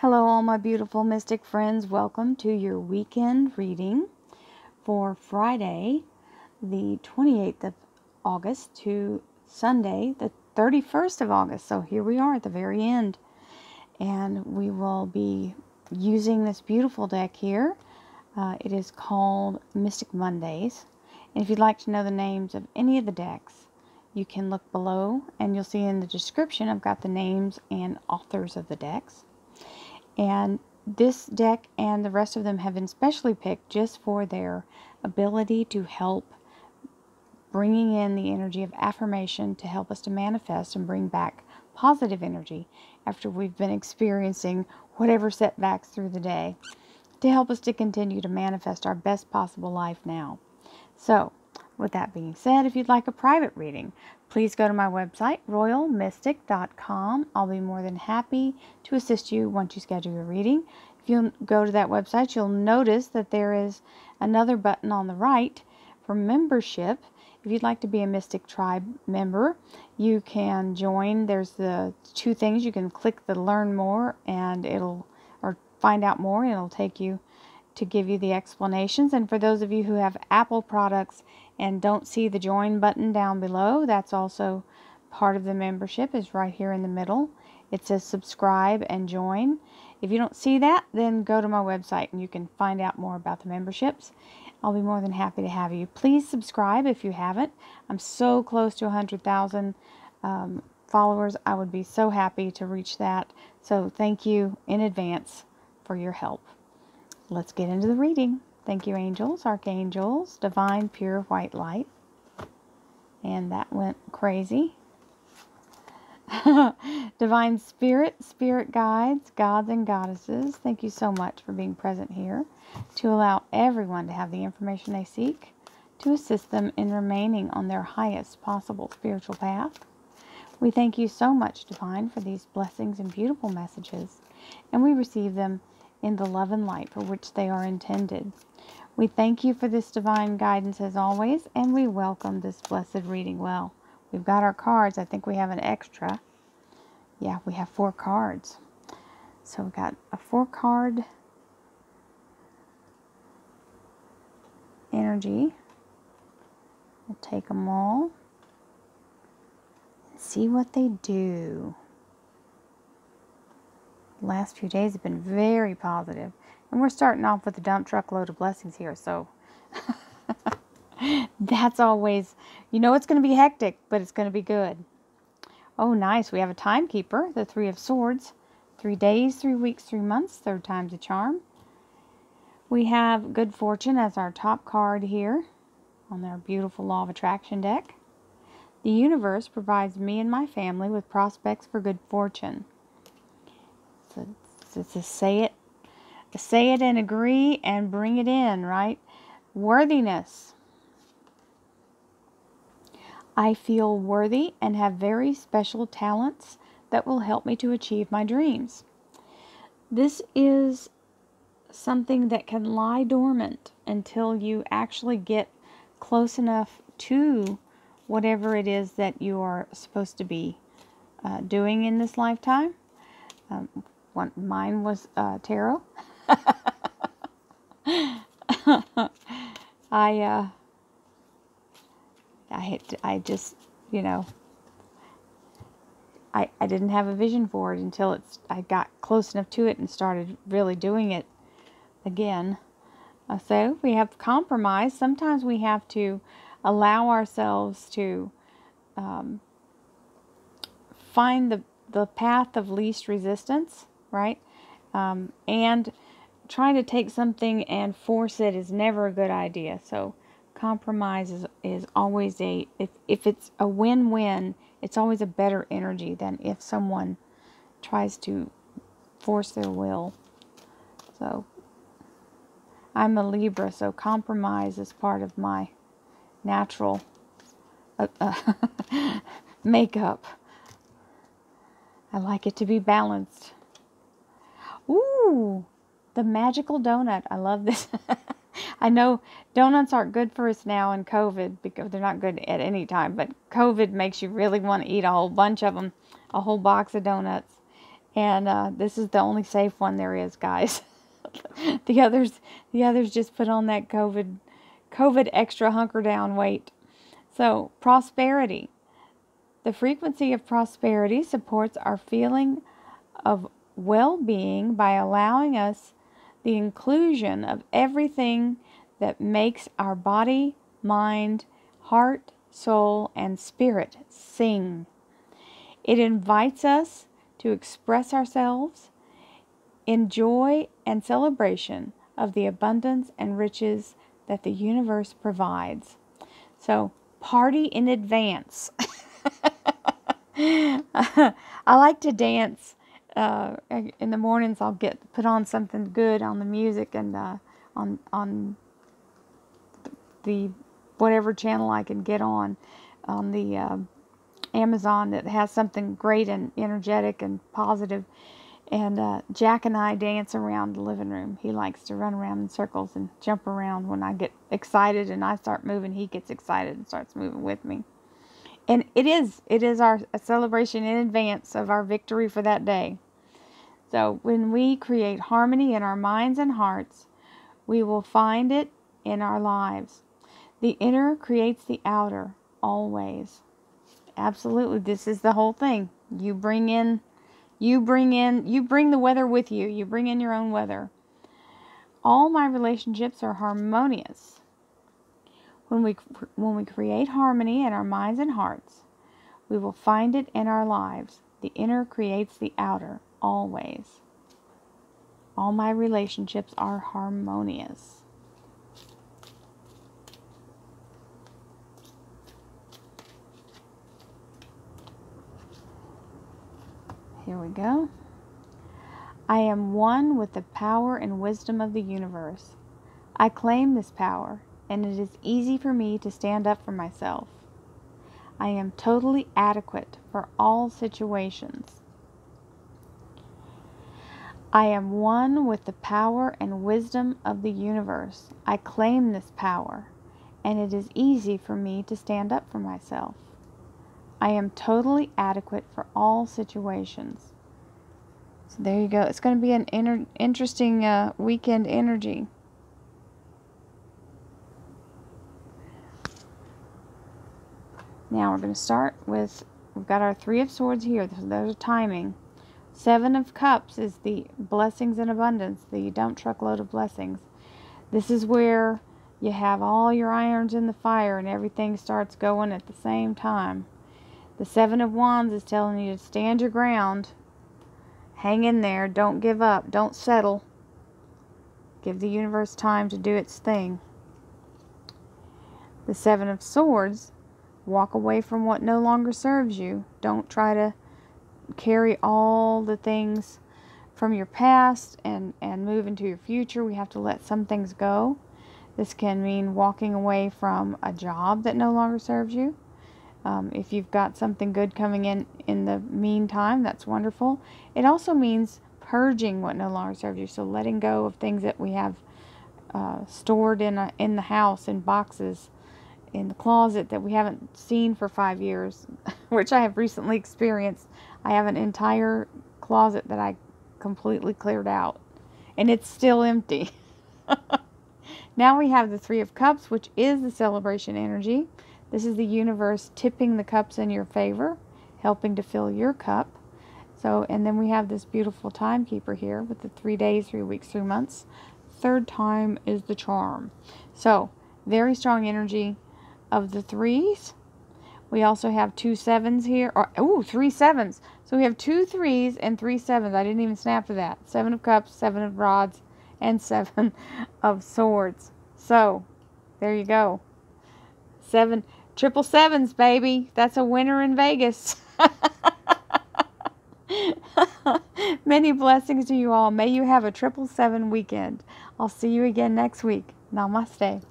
Hello, all my beautiful mystic friends. Welcome to your weekend reading for Friday, the 28th of August to Sunday, the 31st of August. So here we are at the very end. And we will be using this beautiful deck here. Uh, it is called Mystic Mondays. And if you'd like to know the names of any of the decks, you can look below and you'll see in the description I've got the names and authors of the decks. And this deck and the rest of them have been specially picked just for their ability to help bringing in the energy of affirmation to help us to manifest and bring back positive energy after we've been experiencing whatever setbacks through the day to help us to continue to manifest our best possible life now. So, with that being said, if you'd like a private reading, please go to my website, royalmystic.com. I'll be more than happy to assist you once you schedule your reading. If you go to that website, you'll notice that there is another button on the right for membership. If you'd like to be a Mystic Tribe member, you can join. There's the two things. You can click the learn more and it'll, or find out more, and it'll take you to give you the explanations. And for those of you who have Apple products and don't see the join button down below, that's also part of the membership is right here in the middle. It says subscribe and join. If you don't see that, then go to my website and you can find out more about the memberships. I'll be more than happy to have you. Please subscribe if you haven't. I'm so close to 100,000 um, followers. I would be so happy to reach that. So thank you in advance for your help. Let's get into the reading. Thank you, angels, archangels, divine, pure white light. And that went crazy. divine spirit, spirit guides, gods and goddesses, thank you so much for being present here to allow everyone to have the information they seek to assist them in remaining on their highest possible spiritual path. We thank you so much, Divine, for these blessings and beautiful messages, and we receive them in the love and light for which they are intended. We thank you for this divine guidance as always, and we welcome this blessed reading well. We've got our cards. I think we have an extra. Yeah, we have four cards. So we've got a four card energy. We'll take them all and see what they do. The last few days have been very positive. And we're starting off with a dump truck load of blessings here, so that's always, you know, it's going to be hectic, but it's going to be good. Oh, nice. We have a timekeeper, the Three of Swords. Three days, three weeks, three months, third time's a charm. We have Good Fortune as our top card here on our beautiful Law of Attraction deck. The universe provides me and my family with prospects for good fortune. So, so to say it say it and agree and bring it in, right? Worthiness. I feel worthy and have very special talents that will help me to achieve my dreams. This is something that can lie dormant until you actually get close enough to whatever it is that you are supposed to be uh, doing in this lifetime. Um, one, mine was uh, tarot. I uh, I I just you know I I didn't have a vision for it until it's I got close enough to it and started really doing it again. Uh, so we have compromise. Sometimes we have to allow ourselves to um, find the the path of least resistance, right? Um, and trying to take something and force it is never a good idea. So compromise is, is always a, if, if it's a win-win, it's always a better energy than if someone tries to force their will. So I'm a Libra, so compromise is part of my natural uh, uh, makeup. I like it to be balanced. Ooh, the magical donut. I love this. I know donuts aren't good for us now in COVID because they're not good at any time, but COVID makes you really want to eat a whole bunch of them, a whole box of donuts. And uh, this is the only safe one there is, guys. the others, the others just put on that COVID, COVID extra hunker down weight. So prosperity. The frequency of prosperity supports our feeling of well being by allowing us the inclusion of everything that makes our body, mind, heart, soul, and spirit sing. It invites us to express ourselves in joy and celebration of the abundance and riches that the universe provides. So, party in advance. I like to dance. Uh, in the mornings, I'll get put on something good on the music and uh, on on the whatever channel I can get on on the uh, Amazon that has something great and energetic and positive. And uh, Jack and I dance around the living room. He likes to run around in circles and jump around. When I get excited and I start moving, he gets excited and starts moving with me. And it is it is our celebration in advance of our victory for that day. So when we create harmony in our minds and hearts, we will find it in our lives. The inner creates the outer always. Absolutely. This is the whole thing. You bring in you bring in you bring the weather with you. You bring in your own weather. All my relationships are harmonious. When we when we create harmony in our minds and hearts, we will find it in our lives. The inner creates the outer always. All my relationships are harmonious. Here we go. I am one with the power and wisdom of the universe. I claim this power, and it is easy for me to stand up for myself. I am totally adequate for all situations. I am one with the power and wisdom of the universe. I claim this power, and it is easy for me to stand up for myself. I am totally adequate for all situations. So there you go. It's going to be an inter- interesting uh, weekend energy. Now we're going to start with, we've got our Three of Swords here. There's a timing. Seven of Cups is the blessings and abundance, the dump truck load of blessings. This is where you have all your irons in the fire and everything starts going at the same time. The Seven of Wands is telling you to stand your ground. Hang in there. Don't give up. Don't settle. Give the universe time to do its thing. The Seven of Swords. Walk away from what no longer serves you. Don't try to carry all the things from your past and, and move into your future. We have to let some things go. This can mean walking away from a job that no longer serves you. Um, if you've got something good coming in in the meantime, that's wonderful. It also means purging what no longer serves you. So letting go of things that we have uh, stored in a, in the house in boxes in the closet that we haven't seen for five years, which I have recently experienced. I have an entire closet that I completely cleared out, and it's still empty. now we have the Three of Cups, which is the celebration energy. This is the universe tipping the cups in your favor, helping to fill your cup. So, and then we have this beautiful timekeeper here with the three days, three weeks, three months. Third time is the charm. So, very strong energy of the threes. We also have two sevens here. Or, ooh, three sevens. So we have two threes and three sevens. I didn't even snap to that. Seven of cups, seven of rods, and seven of swords. So, there you go. Seven. Triple sevens, baby. That's a winner in Vegas. Many blessings to you all. May you have a triple seven weekend. I'll see you again next week. Namaste.